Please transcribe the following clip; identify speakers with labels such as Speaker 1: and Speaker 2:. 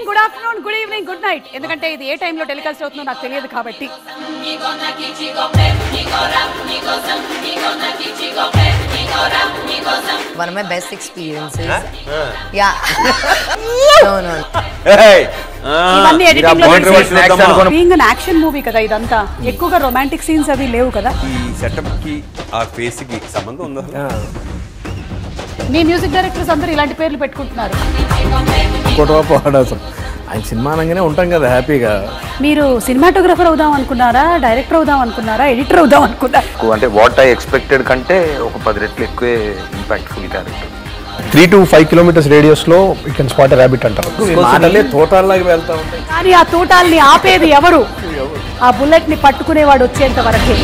Speaker 1: Morning good afternoon good evening good night ఎందుకంటే ఇది ఏ టైంలో టెలికాస్ట్ అవుతుందో నాకు తెలియదు కాబట్టి.
Speaker 2: One of my best experiences. Yeah. no, no.
Speaker 1: ఇవన్నీ ఎడిటింగ్లో
Speaker 3: controversial వద్దమ్మా.
Speaker 1: బీయింగ్ అన్ యాక్షన్ మూవీ కదా ఇదంతా. ఎక్కువగా రొమాంటిక్ సీన్స్ అవి లేవు కదా.
Speaker 3: ఈ సెటప్కి ఆ ఫేస్కి సంబంధం ఉందా?
Speaker 1: మీ మ్యూజిక్ డైరెక్టర్స్ అందరూ ఇలాంటి పేర్లు పెట్టుకుంటున్నారు.
Speaker 4: ఆయన సినిమా అనగానే ఉంటాం కదా హ్యాపీగా.
Speaker 1: మీరు సినిమాటోగ్రఫర్ అవుదాం అనుకున్నారా డైరెక్టర్ అవుదాం అనుకున్నారా ఎడిటర్ అవుదాం అనుకున్నారా?
Speaker 5: ఎక్కువ అంటే వాట్ ఐ ఎక్స్పెక్టెడ్ కంటే ఒక పది రెట్లు ఎక్కువే impactful character
Speaker 6: three to five kilometres రేడియస్లో you can spot rabbit అంటారు.
Speaker 4: మాటలే తోటాల్లాగా వెళ్తా ఉంటాయి
Speaker 1: కానీ ఆ తూటాల్ని ఆపేది ఎవరు? ఆ బుల్లెట్ని పట్టుకునేవాడు వచ్చేంత వరకే.